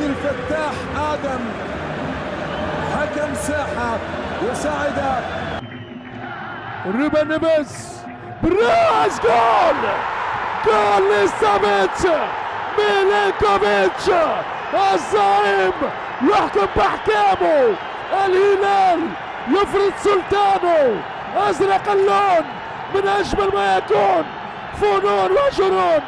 عبد الفتاح آدم. حكم ساحة. يساعد روبن نيفيز براس جول. جول لسافيتش ميلينكوفيتش. الزعيم يحكم باحكامه الهلال يفرض سلطانه. أزرق اللون من أجمل ما يكون. فنون وجنون.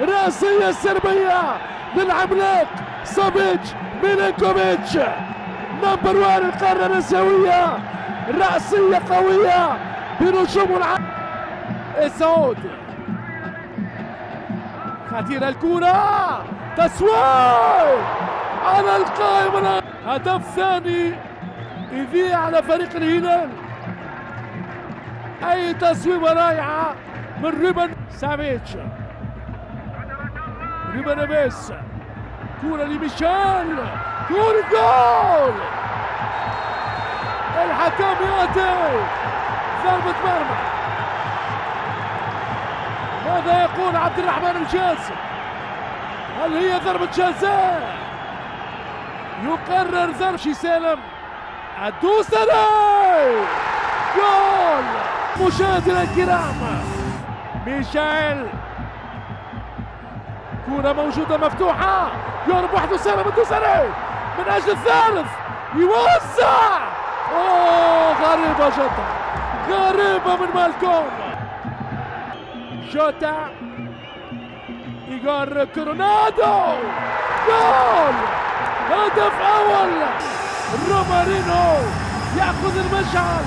رأسية سربية للعملاق. سافيتش ميلينكوفيتش. number one القارة الآسيوية رأسية قوية بنجوم العالم السعود. خطيرة الكرة. تسويق. على القائمة هدف ثاني. يذيع على فريق الهلال. أي تصويبة رائعة من ريبن سافيتش روبن نيفيس. كرة لميشيل. كرة جول! الحكم يأتي! ضربة مرمى! ماذا يقول عبد الرحمن الجاسم هل هي ضربة جزاء؟ يقرر ضرب سالم. الدوسري جول! مشاهدينا الكرام ميشيل كرة موجودة مفتوحة. يهرب وحده سالم الدوسري من أجل الثالث. يوزع. أوه غريبة جدا. غريبة من مالكوم. جوتا. إيجار كورونادو جول. هدف أول. رومارينو يأخذ المشعل.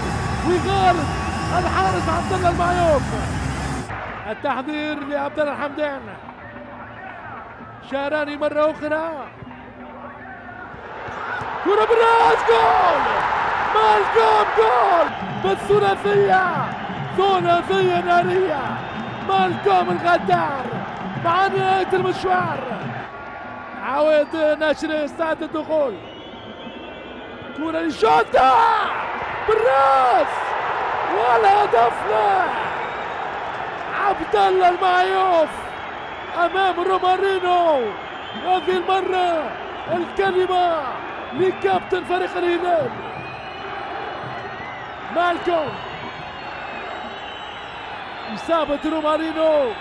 ويغالب الحارس عبد الله المعيوف. التحضير لعبد الله الحمدان شاراني مرة أخرى. كرة بالرأس جول! مالكوم جول! بالثلاثية ثلاثية نارية. مالكوم الغدار مع نهاية المشوار. عاود نشر استعد الدخول. كرة لشوتا بالرأس! والهدف له عبد الله المعيوف! أمام رومارينو. هذه المرة الكلمة لكابتن فريق الهلال. مالكوم. إصابة رومارينو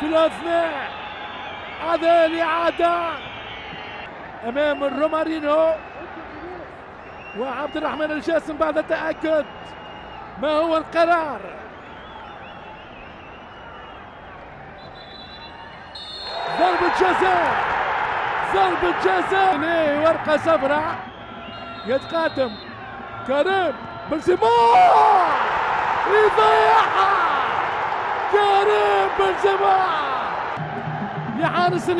في الأثناء هذا الإعادة أمام رومارينو. وعبد الرحمن الجاسم بعد التأكد. ما هو القرار؟ ضربة جزاء ضربة جزاء ورقة صفراء يتقدم كريم بنزيما. يضيعها كريم بنزيما. لحارس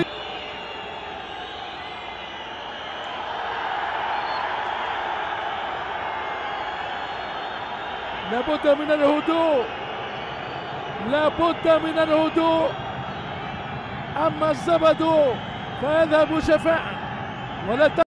لابد من الهدوء. لابد من الهدوء. أما الزبد فيذهب شفاء ولا